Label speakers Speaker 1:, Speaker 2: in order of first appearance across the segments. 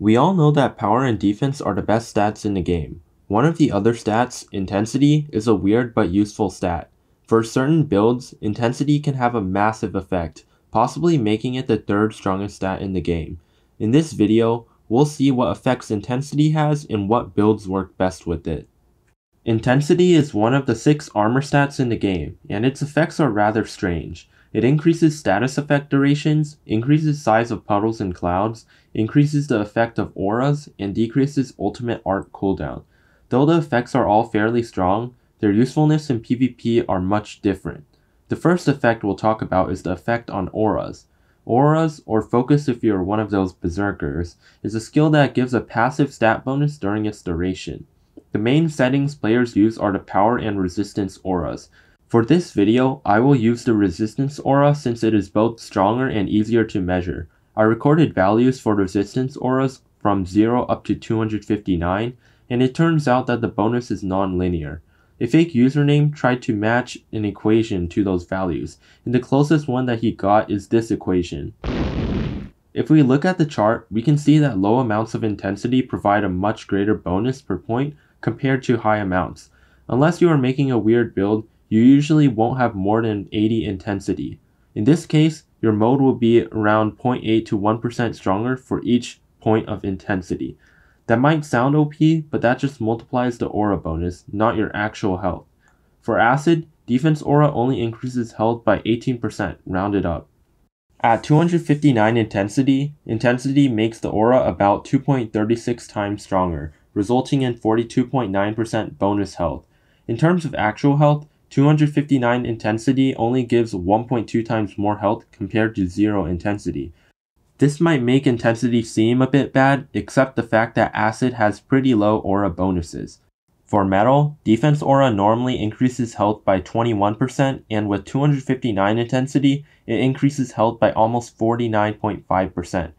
Speaker 1: We all know that power and defense are the best stats in the game. One of the other stats, intensity, is a weird but useful stat. For certain builds, intensity can have a massive effect, possibly making it the third strongest stat in the game. In this video, we'll see what effects intensity has and what builds work best with it. Intensity is one of the six armor stats in the game, and its effects are rather strange. It increases status effect durations, increases size of puddles and clouds, increases the effect of auras, and decreases ultimate arc cooldown. Though the effects are all fairly strong, their usefulness in PvP are much different. The first effect we'll talk about is the effect on auras. Auras, or focus if you're one of those berserkers, is a skill that gives a passive stat bonus during its duration. The main settings players use are the power and resistance auras, for this video, I will use the resistance aura since it is both stronger and easier to measure. I recorded values for resistance auras from 0 up to 259, and it turns out that the bonus is non-linear. A fake username tried to match an equation to those values, and the closest one that he got is this equation. If we look at the chart, we can see that low amounts of intensity provide a much greater bonus per point compared to high amounts. Unless you are making a weird build, you usually won't have more than 80 intensity. In this case, your mode will be around 0.8 to 1% stronger for each point of intensity. That might sound OP, but that just multiplies the aura bonus, not your actual health. For acid, defense aura only increases health by 18%, rounded up. At 259 intensity, intensity makes the aura about 2.36 times stronger, resulting in 42.9% bonus health. In terms of actual health, 259 intensity only gives 1.2 times more health compared to 0 intensity. This might make intensity seem a bit bad, except the fact that acid has pretty low aura bonuses. For metal, defense aura normally increases health by 21%, and with 259 intensity, it increases health by almost 49.5%.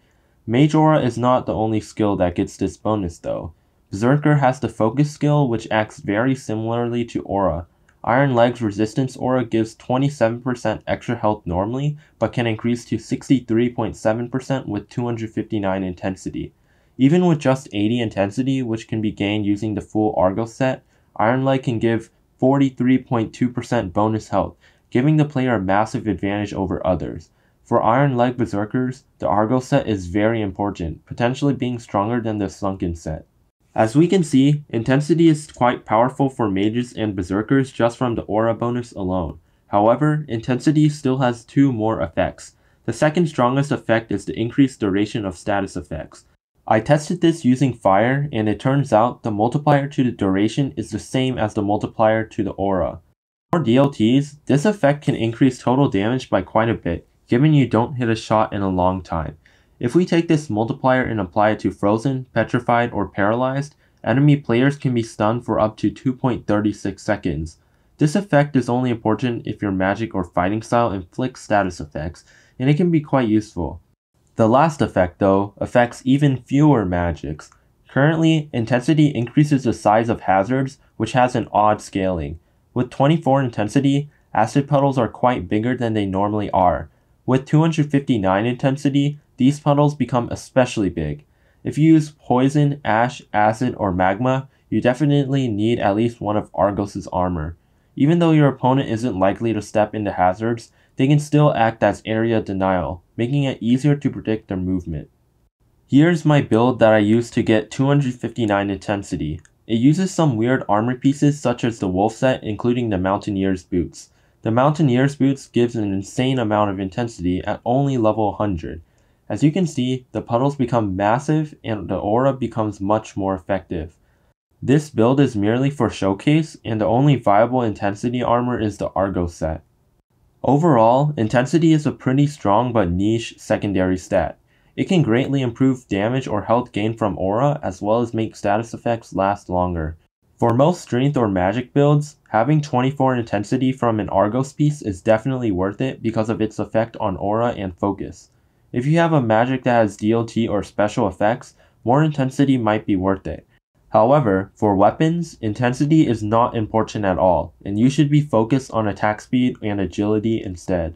Speaker 1: Mage aura is not the only skill that gets this bonus though. Berserker has the focus skill which acts very similarly to aura, Iron Leg's resistance aura gives 27% extra health normally, but can increase to 63.7% with 259 intensity. Even with just 80 intensity, which can be gained using the full Argos set, Iron Leg can give 43.2% bonus health, giving the player a massive advantage over others. For Iron Leg Berserkers, the Argos set is very important, potentially being stronger than the Sunken set. As we can see, intensity is quite powerful for mages and berserkers just from the aura bonus alone. However, intensity still has two more effects. The second strongest effect is the increased duration of status effects. I tested this using fire and it turns out the multiplier to the duration is the same as the multiplier to the aura. For DOTs, this effect can increase total damage by quite a bit, given you don't hit a shot in a long time. If we take this multiplier and apply it to frozen, petrified, or paralyzed, enemy players can be stunned for up to 2.36 seconds. This effect is only important if your magic or fighting style inflicts status effects, and it can be quite useful. The last effect, though, affects even fewer magics. Currently, intensity increases the size of hazards, which has an odd scaling. With 24 intensity, acid puddles are quite bigger than they normally are. With 259 intensity, these puddles become especially big. If you use poison, ash, acid, or magma, you definitely need at least one of Argos' armor. Even though your opponent isn't likely to step into hazards, they can still act as area denial, making it easier to predict their movement. Here's my build that I used to get 259 intensity. It uses some weird armor pieces such as the wolf set including the mountaineer's boots. The mountaineer's boots gives an insane amount of intensity at only level 100, as you can see, the puddles become massive and the aura becomes much more effective. This build is merely for showcase and the only viable intensity armor is the Argos set. Overall, intensity is a pretty strong but niche secondary stat. It can greatly improve damage or health gain from aura as well as make status effects last longer. For most strength or magic builds, having 24 intensity from an Argos piece is definitely worth it because of its effect on aura and focus. If you have a magic that has DOT or special effects, more intensity might be worth it. However, for weapons, intensity is not important at all, and you should be focused on attack speed and agility instead.